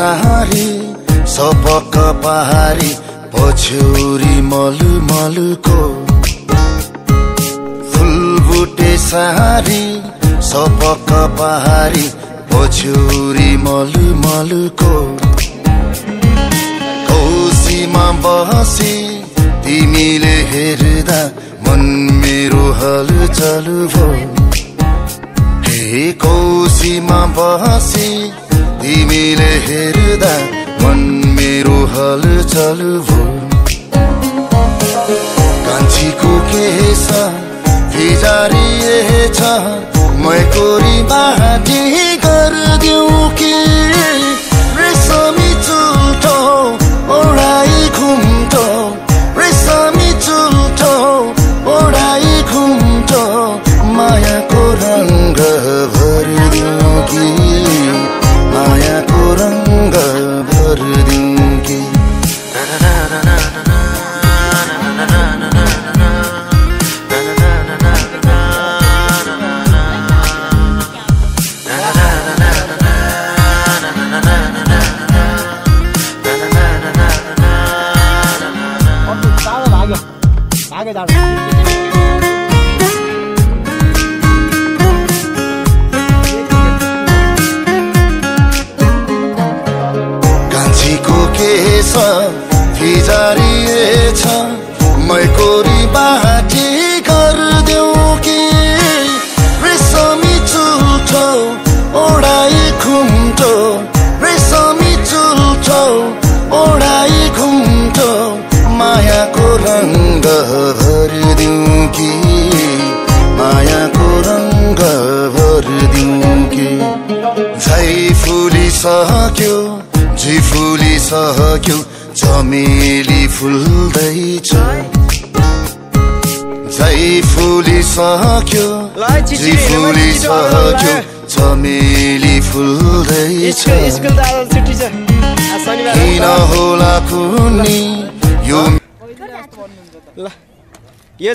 सारी सपक्क पहारी पछ्यौरी मलु मलुको। फुलबुटे सारी सपक्क पहारी पछ्यौरी मलु मलुको। कौसीमा बसी तिमीले हेर्दा मन मेरो हलचल भो हे कौसीमा बसी तिमीले हेर्दा मन मेरो हलचल भो कान्छीको केस फिजारिएछ मै कोरी बाटी गरिदिउँ कि? रेशमी चुल्ठो ओढाइ घुम्टो रेशमी चुल्ठो ओढाइ घुम्टो मायाको रङ्ग भरिदिउँ कि? भरिदिउँ कि टाढो भाग्यो फिजारिएछ मै कोरी बाटी गरिदेऊ कि? रेशमी चुल्ठो ओढाइ घुम्टो रेशमी चुल्ठो ओढाइ घुम्टो मायाको रङ्ग भरिदिउँ कि? मायाको रङ्ग भरिदिउँ कि? झै फुलिसक्यो झै फुलिसक्यो। चमेली फुल्दैछ। झै फुलिसक्यो झै फुलिसक्यो चमेली फुल्दैछ। स्कुल स्कुल त आज छुट्टी छ आज शनिबार हो। किन होला कुनी यो ल। यो